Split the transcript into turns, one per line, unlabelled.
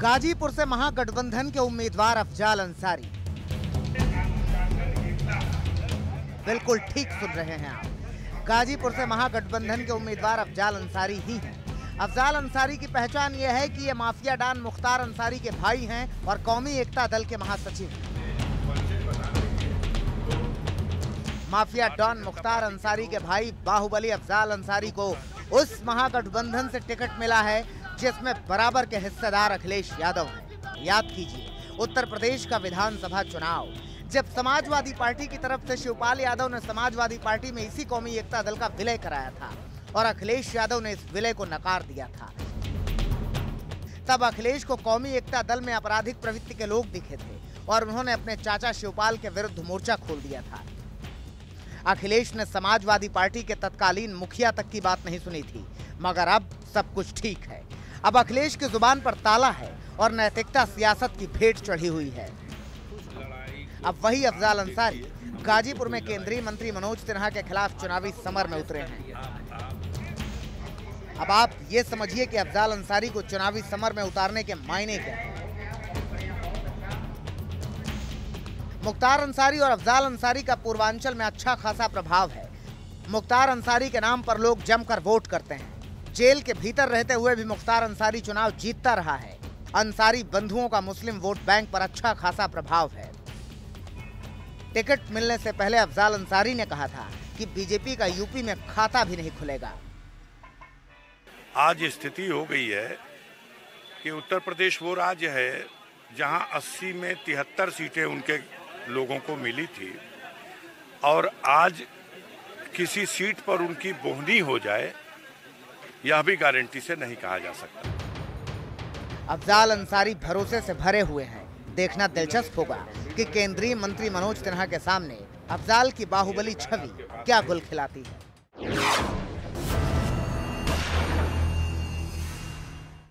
गाजीपुर से महागठबंधन के उम्मीदवार अफजाल अंसारी। बिल्कुल ठीक सुन रहे हैं आप। गाजीपुर से महागठबंधन के उम्मीदवार अफजाल अंसारी ही हैं। अफजाल अंसारी की पहचान यह है कि ये माफिया डान मुख्तार अंसारी के भाई हैं और कौमी एकता दल के महासचिव हैं। माफिया डॉन मुख्तार अंसारी के भाई बाहुबली अफजाल अंसारी को उस महागठबंधन से टिकट मिला है, जिसमें बराबर के हिस्सेदार अखिलेश यादव हैं। याद कीजिए, उत्तर प्रदेश का विधानसभा चुनाव। जब समाजवादी पार्टी की तरफ़ से शिवपाल यादव ने समाजवादी पार्टी में इसी कौमी एकता दल का विलय कराया था और अखिलेश यादव ने इस विलय को नकार दिया था। तब अखिलेश को कौमी एकता दल में आपराधिक प्रवृत्ति के लोग दिखे थे और उन्होंने अपने चाचा शिवपाल के विरुद्ध मोर्चा खोल दिया था। अखिलेश ने समाजवादी पार्टी के तत्कालीन मुखिया तक की बात नहीं सुनी थी, मगर अब सब कुछ ठीक है। अब अखिलेश की ज़ुबान पर ताला है और नैतिकता सियासत की भेंट चढ़ी हुई है। अब वही अफजाल अंसारी, गाजीपुर में केंद्रीय मंत्री मनोज सिन्हा के खिलाफ चुनावी समर में उतरे हैं। अब आप ये समझिए कि अफजाल अंसारी को चुनावी समर में उतारने के मायने क्या हैं। मुख्तार अंसारी और अफजाल अंसारी का पूर्वांचल में अच्छा खासा प्रभाव है। मुख्तार अंसारी के नाम पर लोग जमकर वोट करते हैं। जेल के भीतर रहते हुए भी मुख्तार अंसारी चुनाव जीतता रहा है। अंसारी बंधुओं का मुस्लिम वोट बैंक पर अच्छा खासा प्रभाव है। टिकट मिलने से पहले अफजाल अंसारी ने कहा था कि बीजेपी का यूपी में खाता भी नहीं खुलेगा।
आज स्थिति हो गई है कि उत्तर प्रदेश वो राज्य है जहाँ 80 में तिहत्तर सीटें उनके लोगों को मिली थी। और आज किसी सीट पर उनकी बोहनी हो जाए, यह भी गारंटी से नहीं कहा जा सकता।
अफजाल अंसारी भरोसे से भरे हुए हैं। देखना दिलचस्प होगा कि केंद्रीय मंत्री मनोज सिन्हा के सामने अफजाल की बाहुबली छवि क्या गुल खिलाती है।